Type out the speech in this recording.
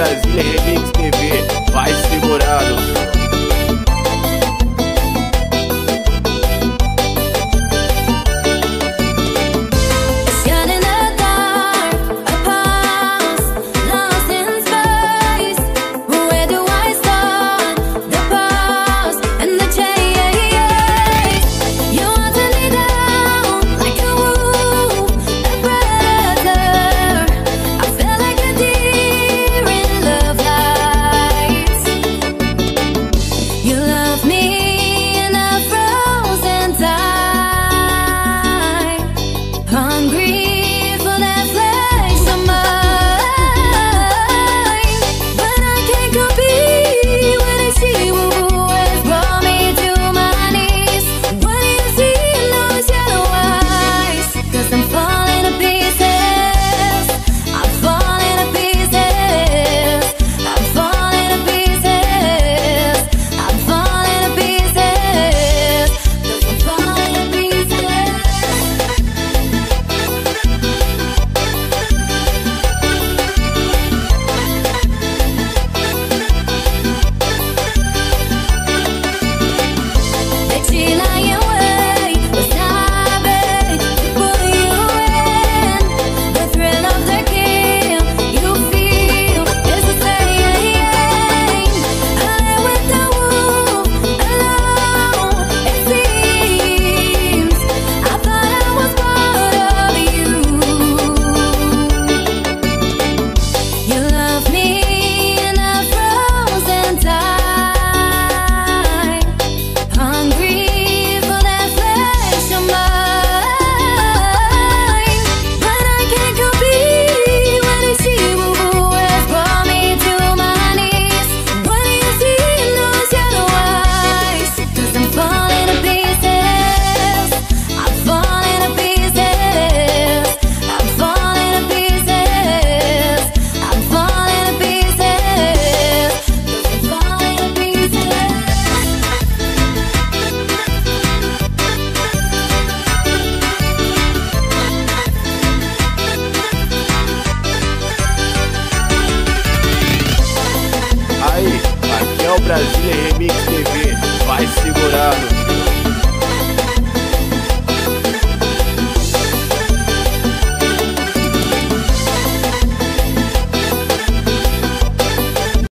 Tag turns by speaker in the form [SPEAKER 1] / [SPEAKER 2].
[SPEAKER 1] Brasília Remix TV, vai segurado. Brasília Remix TV, vai segurando.